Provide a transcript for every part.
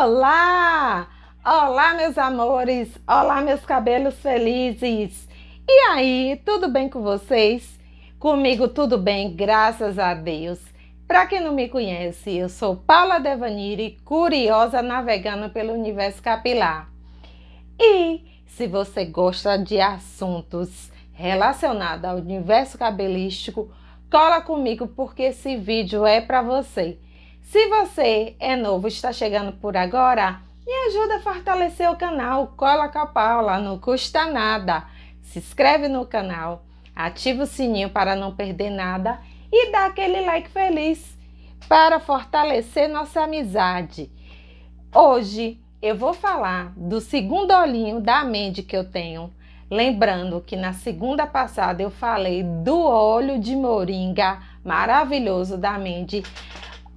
Olá! Olá, meus amores! Olá, meus cabelos felizes! E aí, tudo bem com vocês? Comigo tudo bem, graças a Deus. Para quem não me conhece, eu sou Paula Devaniri, curiosa navegando pelo universo capilar. E se você gosta de assuntos relacionados ao universo cabelístico, cola comigo porque esse vídeo é para você. Se você é novo está chegando por agora, me ajuda a fortalecer o canal, cola com a Paula, não custa nada. Se inscreve no canal, ativa o sininho para não perder nada e dá aquele like feliz para fortalecer nossa amizade. Hoje eu vou falar do segundo olhinho da Mandy que eu tenho. Lembrando que na segunda passada eu falei do óleo de moringa maravilhoso da Mandy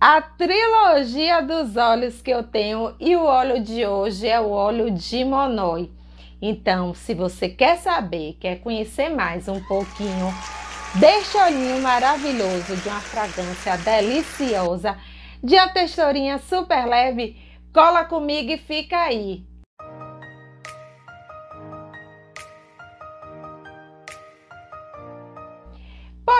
a trilogia dos óleos que eu tenho e o óleo de hoje é o óleo de Monoi. Então, se você quer saber, quer conhecer mais um pouquinho deste olhinho maravilhoso de uma fragrância deliciosa, de uma texturinha super leve, cola comigo e fica aí.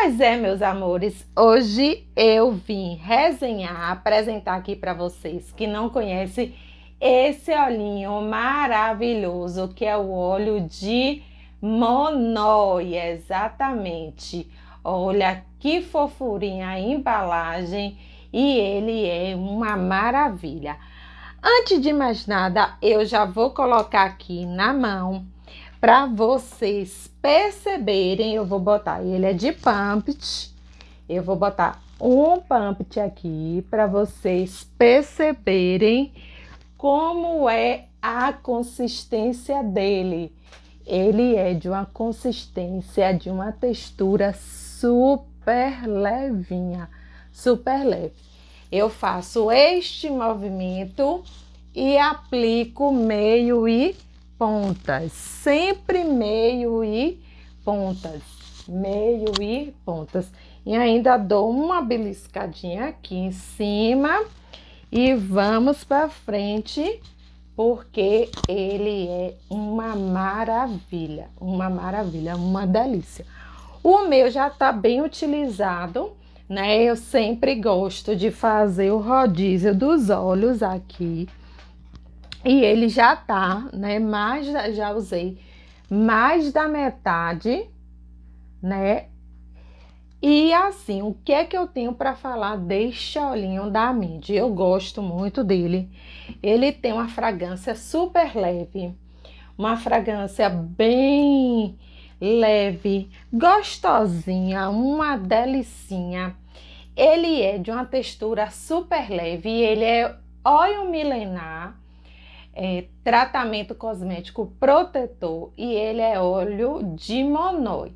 Pois é, meus amores, hoje eu vim resenhar, apresentar aqui para vocês que não conhecem esse olhinho maravilhoso que é o óleo de Monoi, exatamente. Olha que fofurinha a embalagem e ele é uma maravilha. Antes de mais nada, eu já vou colocar aqui na mão para vocês perceberem, eu vou botar, ele é de pumpit, eu vou botar um pumpit aqui para vocês perceberem como é a consistência dele. Ele é de uma consistência, de uma textura super levinha, super leve. Eu faço este movimento e aplico meio e pontas, sempre meio e pontas, meio e pontas. E ainda dou uma beliscadinha aqui em cima e vamos para frente, porque ele é uma maravilha, uma maravilha, uma delícia. O meu já está bem utilizado, né? Eu sempre gosto de fazer o rodízio dos olhos aqui e ele já tá, né? Mais já usei mais da metade, né? E assim, o que é que eu tenho para falar deste olhinho da Mindy? Eu gosto muito dele. Ele tem uma fragrância super leve, uma fragrância bem leve, gostosinha, uma delicinha. Ele é de uma textura super leve, ele é óleo milenar é, tratamento cosmético protetor e ele é óleo de monoi.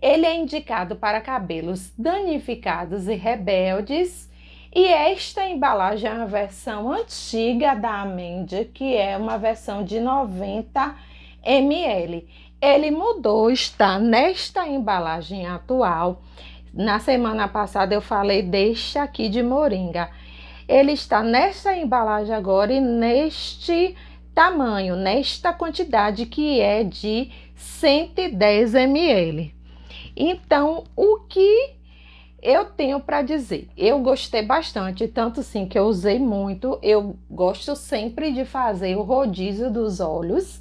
Ele é indicado para cabelos danificados e rebeldes. E esta embalagem é uma versão antiga da Amendia, que é uma versão de 90 ml. Ele mudou, está nesta embalagem atual. Na semana passada eu falei deste aqui de moringa ele está nessa embalagem agora e neste tamanho, nesta quantidade que é de 110 ml. Então, o que eu tenho para dizer? Eu gostei bastante, tanto sim que eu usei muito. Eu gosto sempre de fazer o rodízio dos olhos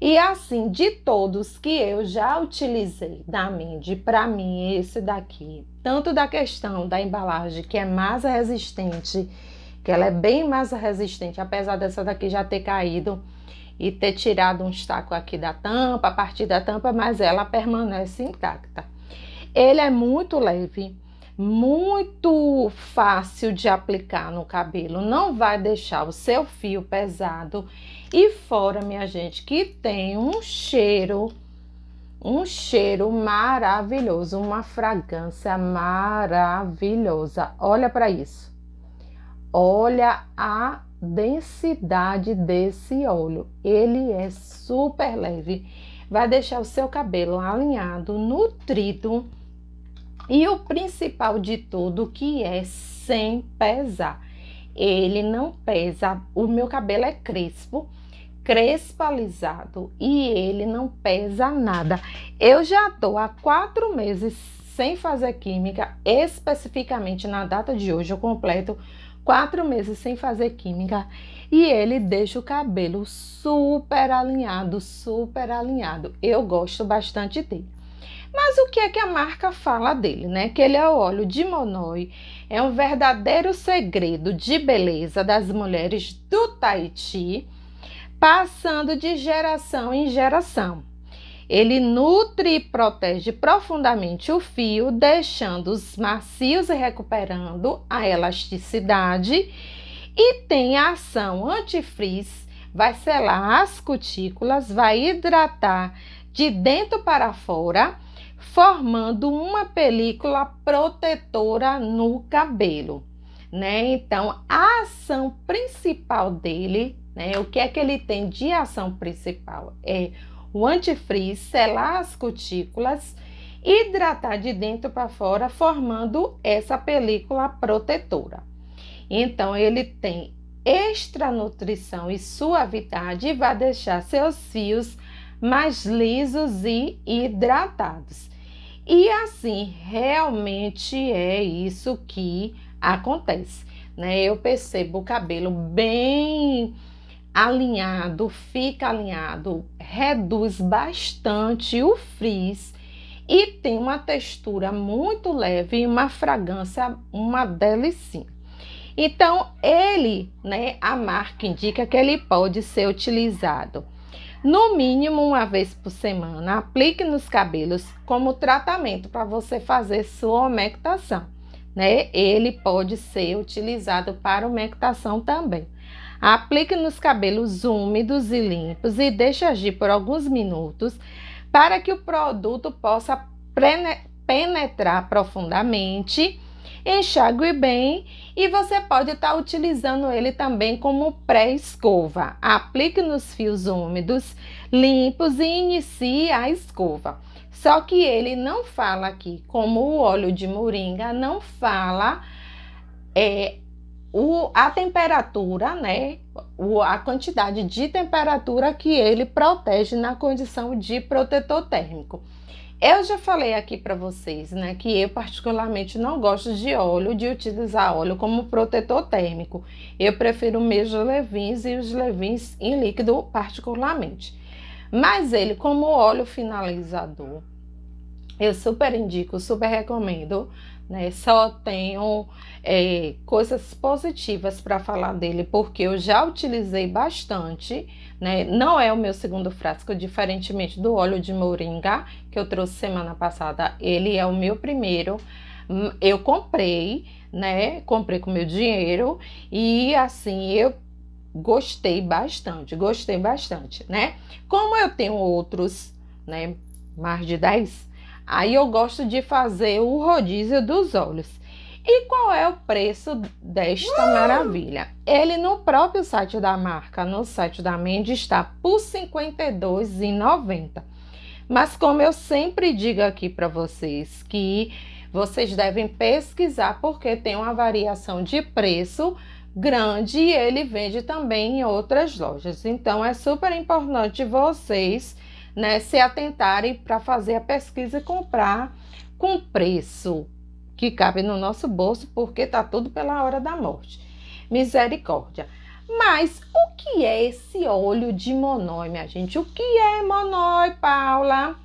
e assim, de todos que eu já utilizei da Mindy, para mim esse daqui, tanto da questão da embalagem, que é massa resistente, que ela é bem massa resistente, apesar dessa daqui já ter caído e ter tirado um estaco aqui da tampa, a partir da tampa, mas ela permanece intacta. Ele é muito leve, muito fácil de aplicar no cabelo, não vai deixar o seu fio pesado e fora, minha gente, que tem um cheiro, um cheiro maravilhoso, uma fragrância maravilhosa. Olha para isso. Olha a densidade desse óleo. Ele é super leve. Vai deixar o seu cabelo alinhado, nutrido e o principal de tudo que é sem pesar. ele não pesa. O meu cabelo é crespo, crespalizado e ele não pesa nada. Eu já tô há quatro meses sem fazer química, especificamente na data de hoje eu completo quatro meses sem fazer química e ele deixa o cabelo super alinhado, super alinhado. Eu gosto bastante dele. Mas o que é que a marca fala dele, né? Que ele é o óleo de Monoi, é um verdadeiro segredo de beleza das mulheres do Tahiti, passando de geração em geração. Ele nutre e protege profundamente o fio, deixando-os macios e recuperando a elasticidade, e tem a ação antifrizz, vai selar as cutículas, vai hidratar de dentro para fora formando uma película protetora no cabelo, né? Então, a ação principal dele, né? O que é que ele tem de ação principal? É o antifrizz, selar as cutículas, hidratar de dentro para fora, formando essa película protetora. Então, ele tem extra nutrição e suavidade e vai deixar seus fios mais lisos e hidratados. E assim, realmente é isso que acontece, né? Eu percebo o cabelo bem alinhado, fica alinhado, reduz bastante o frizz e tem uma textura muito leve e uma fragrância, uma delicinha. Então, ele, né, a marca indica que ele pode ser utilizado no mínimo uma vez por semana. Aplique nos cabelos como tratamento para você fazer sua umectação, né? Ele pode ser utilizado para umectação também. Aplique nos cabelos úmidos e limpos e deixe agir por alguns minutos para que o produto possa penetrar profundamente enxague bem e você pode estar tá utilizando ele também como pré-escova. Aplique nos fios úmidos, limpos e inicie a escova. Só que ele não fala aqui, como o óleo de moringa não fala é, o, a temperatura, né? O, a quantidade de temperatura que ele protege na condição de protetor térmico. Eu já falei aqui para vocês, né, que eu particularmente não gosto de óleo, de utilizar óleo como protetor térmico. Eu prefiro mesmo levins e os levins em líquido particularmente. Mas ele como óleo finalizador, eu super indico, super recomendo, né? Só tenho é, coisas positivas para falar dele, porque eu já utilizei bastante, né? Não é o meu segundo frasco, diferentemente do óleo de moringa que eu trouxe semana passada, ele é o meu primeiro. Hum, eu comprei, né? Comprei com meu dinheiro e assim eu gostei bastante, gostei bastante, né? Como eu tenho outros, né? Mais de 10 Aí eu gosto de fazer o rodízio dos olhos. E qual é o preço desta maravilha? Ele no próprio site da marca, no site da Mendy, está por R$ 52,90. Mas como eu sempre digo aqui para vocês que vocês devem pesquisar porque tem uma variação de preço grande e ele vende também em outras lojas. Então é super importante vocês né, se atentarem para fazer a pesquisa e comprar com preço que cabe no nosso bolso, porque tá tudo pela hora da morte. Misericórdia. Mas o que é esse óleo de monói, minha gente? O que é monói, Paula?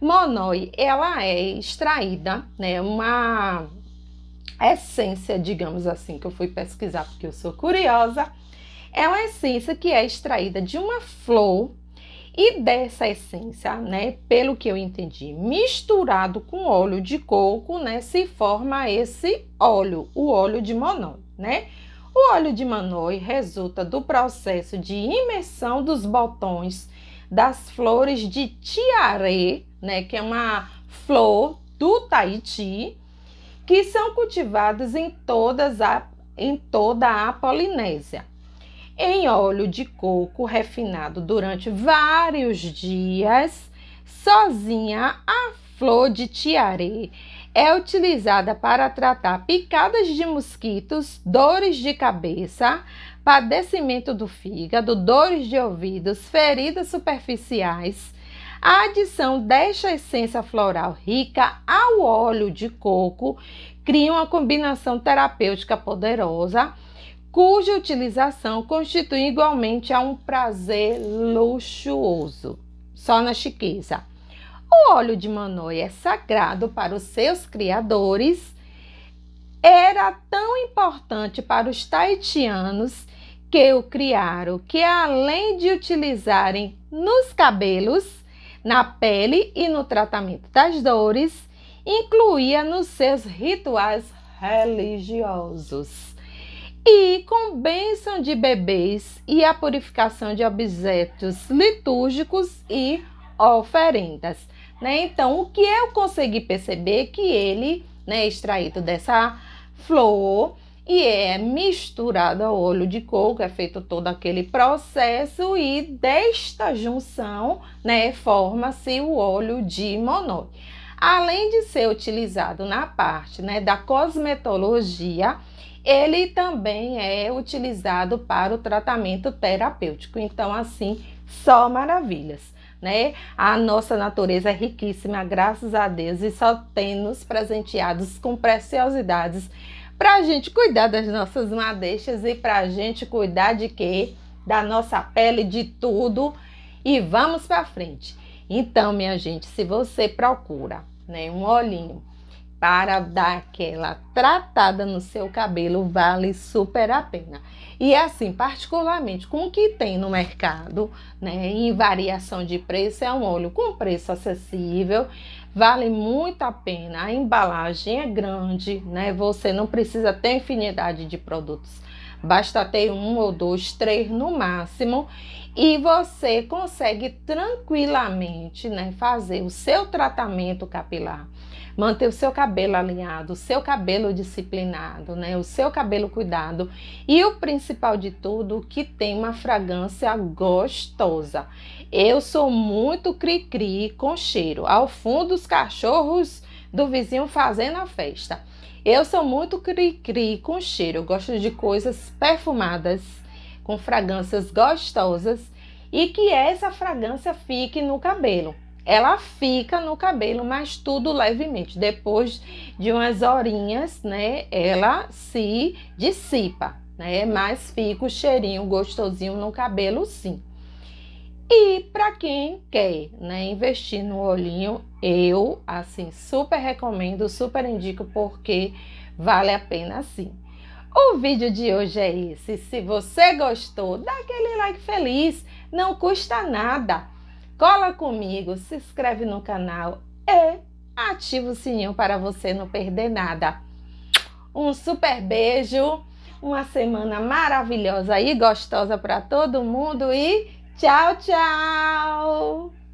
Monói, ela é extraída, né, uma essência, digamos assim, que eu fui pesquisar porque eu sou curiosa. É uma essência que é extraída de uma flor e dessa essência, né, pelo que eu entendi, misturado com óleo de coco, né, se forma esse óleo, o óleo de monoi, né? O óleo de monoi resulta do processo de imersão dos botões das flores de tiaré, né, que é uma flor do Tahiti, que são cultivadas em todas a, em toda a Polinésia em óleo de coco refinado durante vários dias, sozinha, a flor de tiare é utilizada para tratar picadas de mosquitos, dores de cabeça, padecimento do fígado, dores de ouvidos, feridas superficiais. A adição desta essência floral rica ao óleo de coco cria uma combinação terapêutica poderosa, cuja utilização constitui igualmente a um prazer luxuoso. Só na chiqueza. O óleo de manoi é sagrado para os seus criadores. Era tão importante para os taitianos que o criaram que, além de utilizarem nos cabelos, na pele e no tratamento das dores, incluía nos seus rituais religiosos. E com bênção de bebês e a purificação de objetos litúrgicos e oferendas. Né? Então, o que eu consegui perceber é que ele né, extraído dessa flor e é misturado ao óleo de coco, é feito todo aquele processo e desta junção né, forma-se o óleo de monoi. Além de ser utilizado na parte né, da cosmetologia, ele também é utilizado para o tratamento terapêutico. Então, assim, só maravilhas né? A nossa natureza é riquíssima, graças a Deus, e só tem nos presenteados com preciosidades para a gente cuidar das nossas madeixas e para a gente cuidar de quê? Da nossa pele, de tudo. E vamos para frente. Então, minha gente, se você procura né, um olhinho para dar aquela tratada no seu cabelo, vale super a pena. E assim, particularmente com o que tem no mercado, né, em variação de preço, é um óleo com preço acessível, vale muito a pena. A embalagem é grande, né? Você não precisa ter infinidade de produtos. Basta ter um ou dois, três no máximo, e você consegue tranquilamente, né, fazer o seu tratamento capilar manter o seu cabelo alinhado, o seu cabelo disciplinado, né? O seu cabelo cuidado e o principal de tudo, que tem uma fragrância gostosa. Eu sou muito cri-cri com cheiro. Ao fundo os cachorros do vizinho fazendo a festa. Eu sou muito cri-cri com cheiro. Eu gosto de coisas perfumadas, com fragrâncias gostosas e que essa fragrância fique no cabelo ela fica no cabelo, mas tudo levemente. Depois de umas horinhas, né, ela se dissipa, né? Mas fica o cheirinho gostosinho no cabelo, sim. E para quem quer, né, investir no olhinho, eu assim super recomendo, super indico porque vale a pena sim. O vídeo de hoje é esse. Se você gostou, dá aquele like feliz, não custa nada Cola comigo, se inscreve no canal e ativa o sininho para você não perder nada. Um super beijo, uma semana maravilhosa e gostosa para todo mundo e tchau, tchau!